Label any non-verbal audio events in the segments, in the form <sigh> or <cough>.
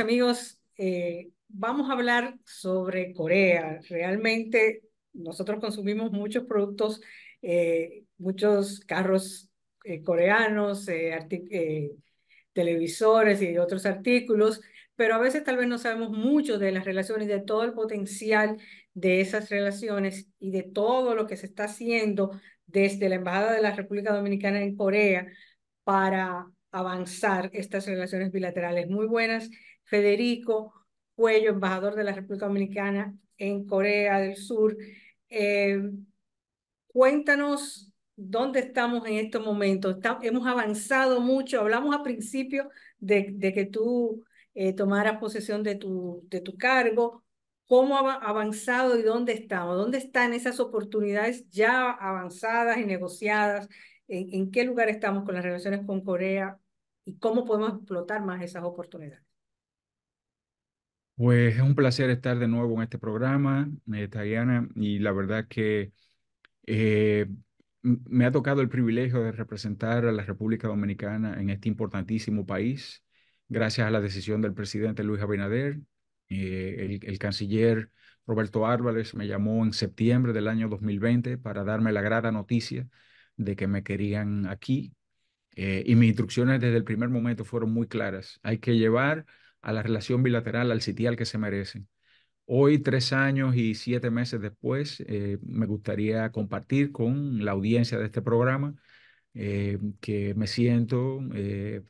amigos, eh, vamos a hablar sobre Corea. Realmente nosotros consumimos muchos productos, eh, muchos carros eh, coreanos, televisores y otros artículos, pero a veces tal vez no sabemos mucho de las relaciones, de todo el potencial de esas relaciones y de todo lo que se está haciendo desde la Embajada de la República Dominicana en Corea para avanzar estas relaciones bilaterales muy buenas. Federico Cuello, embajador de la República Dominicana en Corea del Sur. Eh, cuéntanos dónde estamos en estos momentos. hemos avanzado mucho. Hablamos al principio de, que tú eh, tomaras posesión de tu, de tu cargo. ¿Cómo ha avanzado y dónde estamos? ¿Dónde están esas oportunidades ya avanzadas y negociadas? en qué lugar estamos con las relaciones con Corea y cómo podemos explotar más esas oportunidades. Pues es un placer estar de nuevo en este programa, eh, Tayana, y la verdad que eh, me ha tocado el privilegio de representar a la República Dominicana en este importantísimo país, gracias a la decisión del presidente Luis Abinader. Eh, el, el, canciller Roberto Álvarez me llamó en septiembre del año 2020 para darme la grata noticia de que me querían aquí eh, y mis instrucciones desde el primer momento fueron muy claras. Hay que llevar a la relación bilateral al sitial que se merecen. Hoy, tres años y siete meses después, eh, me gustaría compartir con la audiencia de este programa eh, que me siento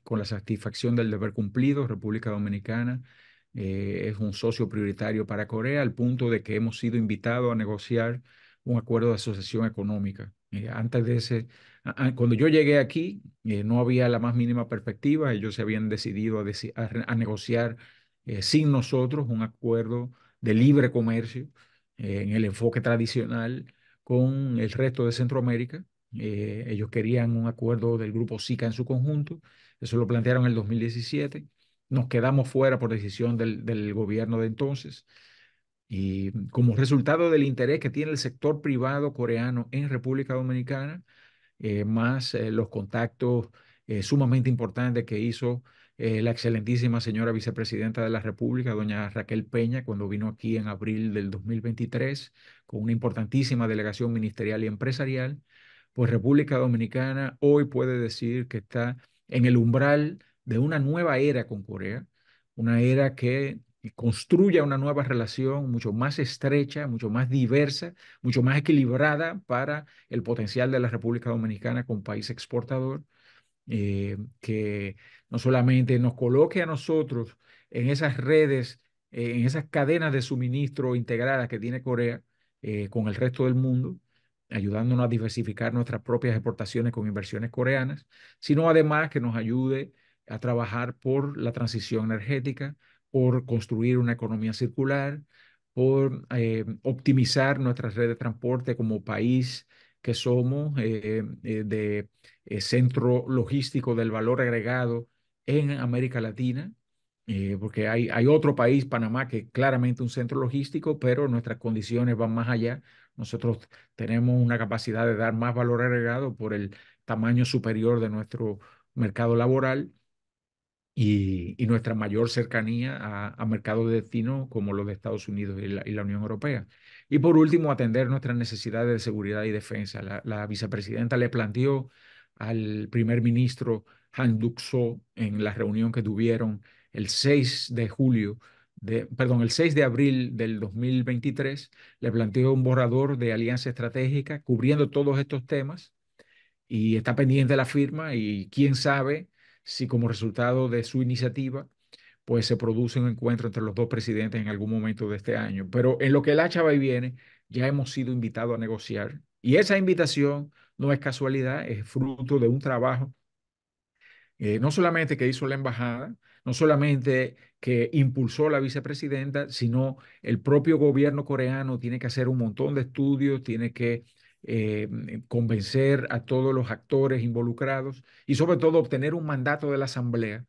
con la satisfacción del deber cumplido. República Dominicana es un socio prioritario para Corea, al punto de que hemos sido invitados a negociar un acuerdo de asociación económica. antes de ese cuando yo llegué aquí, eh, no había la más mínima perspectiva. Ellos se habían decidido a, negociar eh, sin nosotros un acuerdo de libre comercio eh, en el enfoque tradicional con el resto de Centroamérica. ellos querían un acuerdo del grupo SICA en su conjunto. Eso lo plantearon en el 2017. Nos quedamos fuera por decisión del, del gobierno de entonces. Y como resultado del interés que tiene el sector privado coreano en República Dominicana, eh, más eh, los contactos eh, sumamente importantes que hizo la excelentísima señora vicepresidenta de la República, doña Raquel Peña, cuando vino aquí en abril del 2023 con una importantísima delegación ministerial y empresarial, pues República Dominicana hoy puede decir que está en el umbral de una nueva era con Corea, una era que y construya una nueva relación mucho más estrecha, mucho más diversa, mucho más equilibrada para el potencial de la República Dominicana como país exportador, eh, que no solamente nos coloque a nosotros en esas redes, eh, en esas cadenas de suministro integradas que tiene Corea eh, con el resto del mundo, ayudándonos a diversificar nuestras propias exportaciones con inversiones coreanas, sino además que nos ayude a trabajar por la transición energética, por construir una economía circular, por eh, optimizar nuestra red de transporte como país que somos eh, eh, de centro logístico del valor agregado en América Latina, porque hay, hay otro país, Panamá, que es claramente un centro logístico, pero nuestras condiciones van más allá. Nosotros tenemos una capacidad de dar más valor agregado por el tamaño superior de nuestro mercado laboral y, nuestra mayor cercanía a, mercados de destino como los de Estados Unidos y la, Unión Europea. Y por último, atender nuestras necesidades de seguridad y defensa. La, vicepresidenta le planteó al primer ministro Han Duck-soo en la reunión que tuvieron el 6 de julio, de, perdón, el 6 de abril del 2023, le planteó un borrador de alianza estratégica cubriendo todos estos temas y está pendiente la firma y quién sabe si como resultado de su iniciativa, pues se produce un encuentro entre los dos presidentes en algún momento de este año. Pero en lo que el hacha va y viene, ya hemos sido invitados a negociar. Y esa invitación no es casualidad, es fruto de un trabajo, eh, no solamente que hizo la embajada, no solamente que impulsó la vicepresidenta, sino el propio gobierno coreano tiene que hacer un montón de estudios, tiene que eh, convencer a todos los actores involucrados y sobre todo obtener un mandato de la Asamblea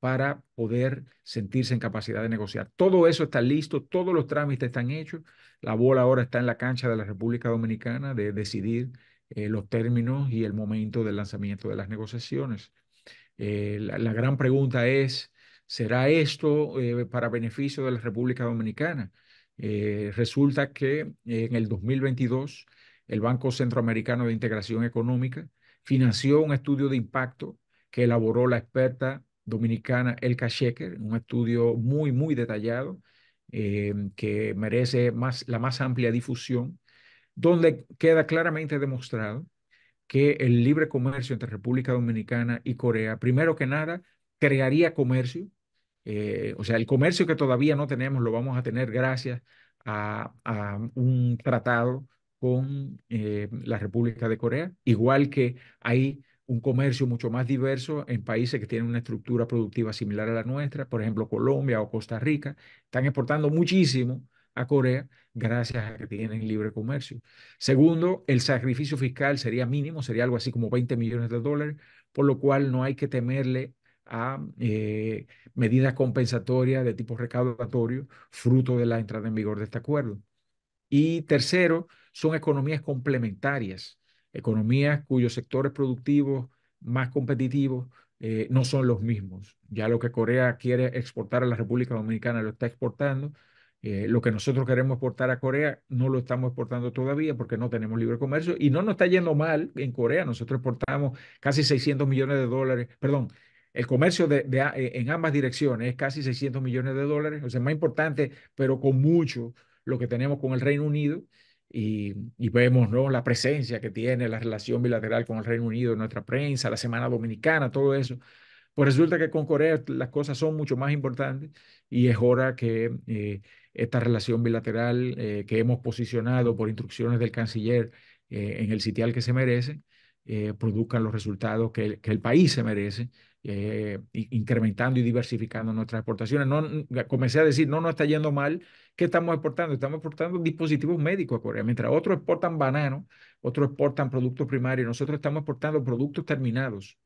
para poder sentirse en capacidad de negociar. Todo eso está listo, todos los trámites están hechos, la bola ahora está en la cancha de la República Dominicana de decidir eh, los términos y el momento del lanzamiento de las negociaciones. Eh, la, gran pregunta es ¿Será esto eh, para beneficio de la República Dominicana? Resulta que en el 2022 el Banco Centroamericano de Integración Económica financió un estudio de impacto que elaboró la experta dominicana Elka Shecker, un estudio muy, muy detallado eh, que merece más, la más amplia difusión, donde queda claramente demostrado que el libre comercio entre República Dominicana y Corea, primero que nada, crearía comercio, eh, o sea, el comercio que todavía no tenemos lo vamos a tener gracias a, un tratado con eh, la República de Corea, igual que hay un comercio mucho más diverso en países que tienen una estructura productiva similar a la nuestra, por ejemplo Colombia o Costa Rica, están exportando muchísimo a Corea gracias a que tienen libre comercio. Segundo, el sacrificio fiscal sería mínimo, sería algo así como 20 millones de dólares, por lo cual no hay que temerle a eh, medidas compensatorias de tipo recaudatorio, fruto de la entrada en vigor de este acuerdo. Y tercero, son economías complementarias economías cuyos sectores productivos más competitivos eh, no son los mismos. Ya lo que Corea quiere exportar a la República Dominicana lo está exportando. Eh, lo que nosotros queremos exportar a Corea no lo estamos exportando todavía porque no tenemos libre comercio y no nos está yendo mal en Corea. Nosotros exportamos casi 600 millones de dólares, perdón, el comercio de, eh, en ambas direcciones es casi 600 millones de dólares, o sea, más importante, pero con mucho lo que tenemos con el Reino Unido y, vemos ¿no? la presencia que tiene la relación bilateral con el Reino Unido nuestra prensa, la Semana Dominicana, todo eso. Pues resulta que con Corea las cosas son mucho más importantes y es hora que eh, esta relación bilateral eh, que hemos posicionado por instrucciones del canciller eh, en el sitial que se merece, produzcan los resultados que, que el país se merece eh, incrementando y diversificando nuestras exportaciones. No, comencé a decir, no nos está yendo mal. ¿Qué estamos exportando? Estamos exportando dispositivos médicos a Corea. Mientras otros exportan bananos, otros exportan productos primarios, nosotros estamos exportando productos terminados.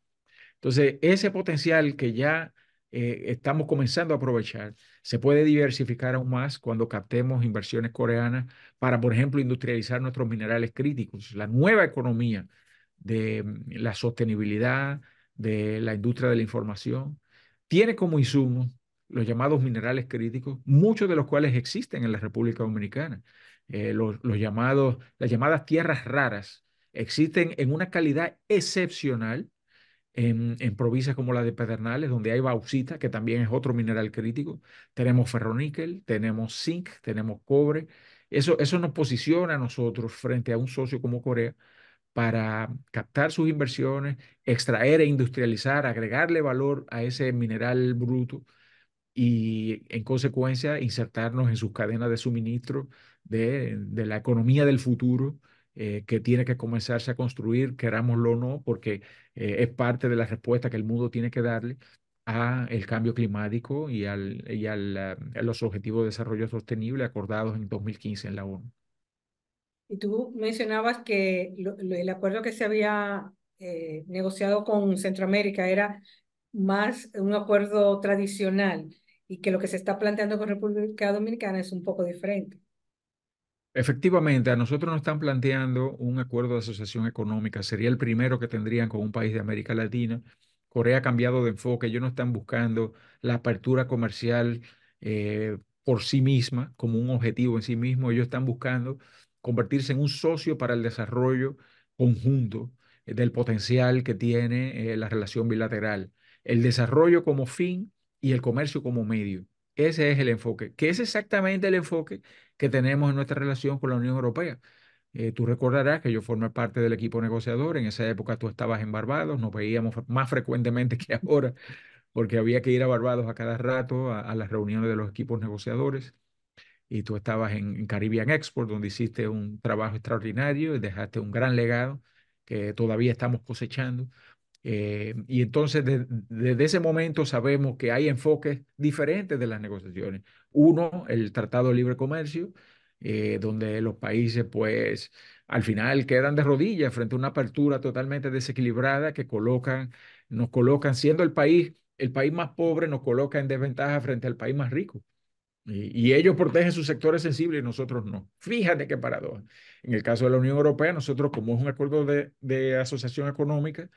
Entonces, ese potencial que ya eh, estamos comenzando a aprovechar se puede diversificar aún más cuando captemos inversiones coreanas para, por ejemplo, industrializar nuestros minerales críticos. La nueva economía de mm, la sostenibilidad, de la industria de la información, tiene como insumo los llamados minerales críticos, muchos de los cuales existen en la República Dominicana. Eh, los, llamados, las llamadas tierras raras existen en una calidad excepcional en, en, provincias como la de Pedernales, donde hay bauxita, que también es otro mineral crítico. Tenemos ferroníquel, tenemos zinc, tenemos cobre. Eso, eso nos posiciona a nosotros frente a un socio como Corea para captar sus inversiones, extraer e industrializar, agregarle valor a ese mineral bruto y en consecuencia insertarnos en sus cadenas de suministro de, la economía del futuro eh, que tiene que comenzarse a construir, querámoslo o no, porque eh, es parte de la respuesta que el mundo tiene que darle a el cambio climático y, a los objetivos de desarrollo sostenible acordados en 2015 en la ONU. Y tú mencionabas que el acuerdo que se había eh, negociado con Centroamérica era más un acuerdo tradicional y que lo que se está planteando con República Dominicana es un poco diferente. Efectivamente, a nosotros nos están planteando un acuerdo de asociación económica. Sería el primero que tendrían con un país de América Latina. Corea ha cambiado de enfoque. Ellos no están buscando la apertura comercial eh, por sí misma, como un objetivo en sí mismo. Ellos están buscando convertirse en un socio para el desarrollo conjunto eh, del potencial que tiene eh, la relación bilateral. El desarrollo como fin y el comercio como medio. Ese es el enfoque, que es exactamente el enfoque que tenemos en nuestra relación con la Unión Europea. Eh, tú recordarás que yo formé parte del equipo negociador, en esa época tú estabas en Barbados, nos veíamos más frecuentemente <laughs> que ahora, porque había que ir a Barbados a cada rato a las reuniones de los equipos negociadores y tú estabas en, Caribbean Export, donde hiciste un trabajo extraordinario y dejaste un gran legado que todavía estamos cosechando. Eh, y entonces desde ese momento sabemos que hay enfoques diferentes de las negociaciones. Uno, el Tratado de Libre Comercio, eh, donde los países pues al final quedan de rodillas frente a una apertura totalmente desequilibrada que colocan, nos colocan, siendo el país, el país más pobre, nos coloca en desventaja frente al país más rico. Y, ellos protegen sus sectores sensibles y nosotros no. Fíjate qué paradoja. En el caso de la Unión Europea, nosotros como es un acuerdo de, de asociación económica,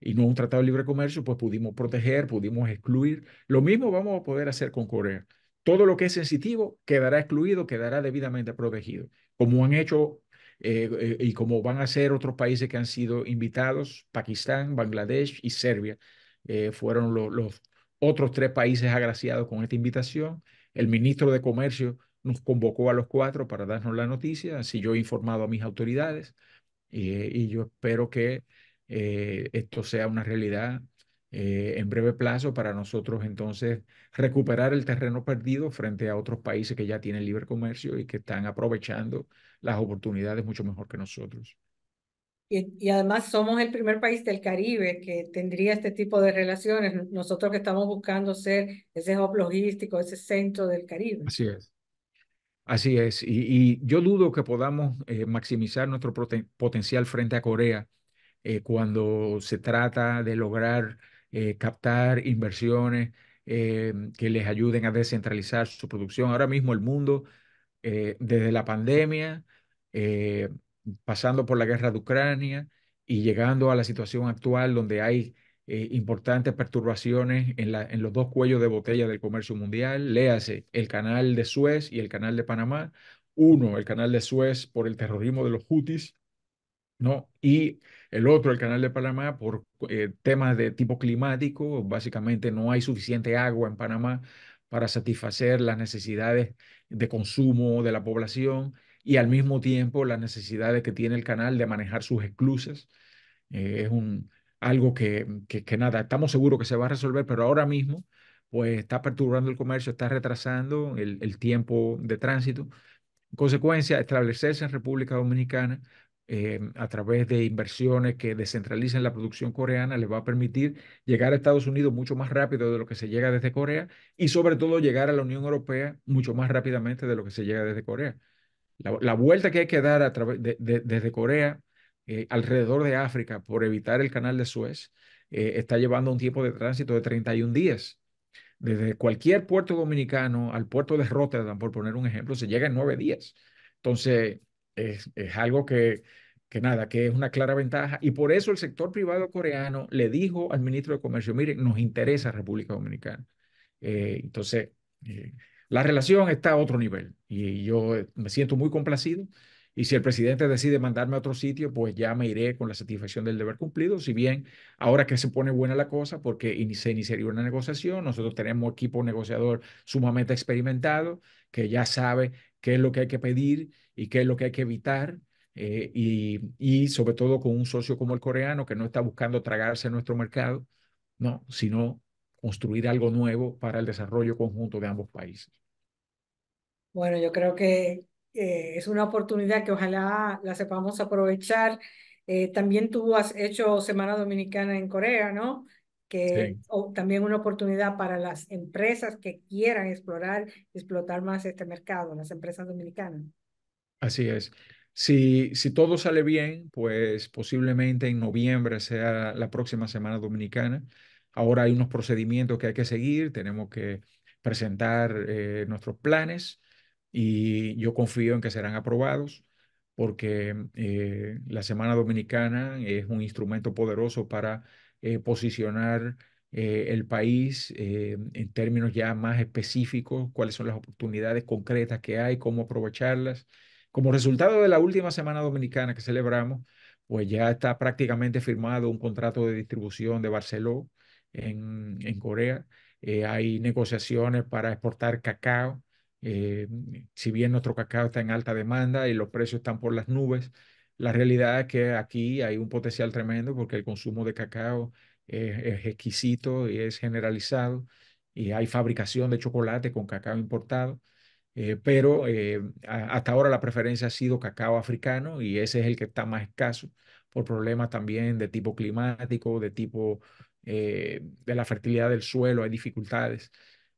y no un tratado de libre comercio, pues pudimos proteger, pudimos excluir. Lo mismo vamos a poder hacer con Corea. Todo lo que es sensitivo quedará excluido, quedará debidamente protegido, como han hecho eh, eh, y como van a hacer otros países que han sido invitados, Pakistán, Bangladesh y Serbia, eh, fueron los otros tres países agraciados con esta invitación. El ministro de Comercio nos convocó a los cuatro para darnos la noticia, así yo he informado a mis autoridades y yo espero que esto sea una realidad en breve plazo para nosotros entonces recuperar el terreno perdido frente a otros países que ya tienen libre comercio y que están aprovechando las oportunidades mucho mejor que nosotros. Y, además somos el primer país del Caribe que tendría este tipo de relaciones. Nosotros que estamos buscando ser ese hub logístico, ese centro del Caribe. Así es. Así es. Y, yo dudo que podamos eh, maximizar nuestro potencial frente a Corea eh, cuando se trata de lograr eh, captar inversiones que les ayuden a descentralizar su producción. Ahora mismo el mundo desde la pandemia, pasando por la guerra de Ucrania y llegando a la situación actual donde hay eh, importantes perturbaciones en, los dos cuellos de botella del comercio mundial, léase el canal de Suez y el canal de Panamá. Uno, el canal de Suez por el terrorismo de los Houthis, ¿no? Y el otro, el canal de Panamá, por temas de tipo climático, básicamente no hay suficiente agua en Panamá para satisfacer las necesidades de consumo de la población y al mismo tiempo las necesidades que tiene el canal de manejar sus esclusas. Eh, es un, algo que, que, nada, estamos seguros que se va a resolver, pero ahora mismo pues está perturbando el comercio, está retrasando el, el tiempo de tránsito. En consecuencia, establecerse en República Dominicana eh, a través de inversiones que descentralicen la producción coreana, les va a permitir llegar a Estados Unidos mucho más rápido de lo que se llega desde Corea y sobre todo llegar a la Unión Europea mucho más rápidamente de lo que se llega desde Corea. La, vuelta que hay que dar a través de, desde Corea eh, alrededor de África por evitar el canal de Suez eh, está llevando un tiempo de tránsito de 31 días. Desde cualquier puerto dominicano al puerto de Rotterdam, por poner un ejemplo, se llega en nueve días. Entonces, es, algo que, que nada, que es una clara ventaja. Y por eso el sector privado coreano le dijo al ministro de Comercio, miren, nos interesa República Dominicana. Eh, entonces, la relación está a otro nivel y yo eh, me siento muy complacido. Y si el presidente decide mandarme a otro sitio, pues ya me iré con la satisfacción del deber cumplido. Si bien ahora que se pone buena la cosa, porque se iniciaría una negociación, nosotros tenemos equipo negociador sumamente experimentado, que ya sabe qué es lo que hay que pedir y qué es lo que hay que evitar. Eh, y, y, sobre todo con un socio como el coreano que no está buscando tragarse nuestro mercado, no, sino construir algo nuevo para el desarrollo conjunto de ambos países. Bueno, yo creo que eh, es una oportunidad que ojalá la sepamos aprovechar. Eh, también tú has hecho Semana Dominicana en Corea, ¿no? Que o, también una oportunidad para las empresas que quieran explorar, explotar más este mercado, las empresas dominicanas. Así es. Si, si todo sale bien, pues posiblemente en noviembre sea la próxima semana dominicana. Ahora hay unos procedimientos que hay que seguir, tenemos que presentar eh, nuestros planes y yo confío en que serán aprobados porque eh, la Semana Dominicana es un instrumento poderoso para eh, posicionar el país en términos ya más específicos, cuáles son las oportunidades concretas que hay, cómo aprovecharlas. Como resultado de la última semana dominicana que celebramos, pues ya está prácticamente firmado un contrato de distribución de Barceló en, en Corea. Eh, hay negociaciones para exportar cacao. Eh, si bien nuestro cacao está en alta demanda y los precios están por las nubes, la realidad es que aquí hay un potencial tremendo porque el consumo de cacao es exquisito y es generalizado y hay fabricación de chocolate con cacao importado. Eh, pero eh, hasta ahora la preferencia ha sido cacao africano y ese es el que está más escaso por problemas también de tipo climático, de tipo eh, de la fertilidad del suelo, hay dificultades.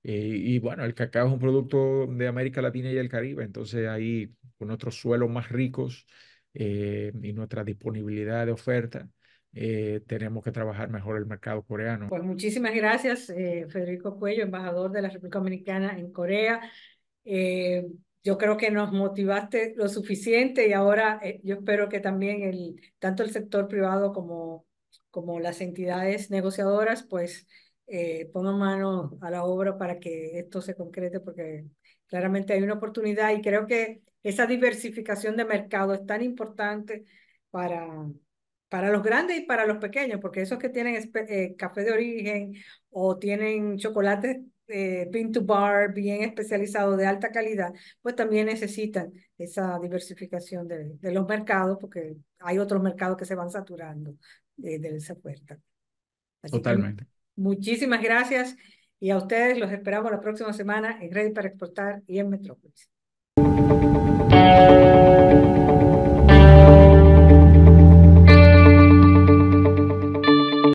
y bueno, el cacao es un producto de América Latina y el Caribe, entonces ahí con nuestros suelos más ricos y nuestra disponibilidad de oferta, tenemos que trabajar mejor el mercado coreano. Pues muchísimas gracias, Federico Cuello, embajador de la República Dominicana en Corea. Eh, yo creo que nos motivaste lo suficiente y ahora eh, yo espero que también el, tanto el sector privado como como las entidades negociadoras, pues eh, pongan mano a la obra para que esto se concrete, porque claramente hay una oportunidad y creo que esa diversificación de mercado es tan importante para, para los grandes y para los pequeños, porque esos que tienen eh, café de origen o tienen chocolate eh, to bar bien especializado de alta calidad, pues también necesitan esa diversificación de, de los mercados, porque hay otros mercados que se van saturando de, de esa oferta. Totalmente. muchísimas gracias y a ustedes los esperamos la próxima semana en Ready para Exportar y en Metrópolis.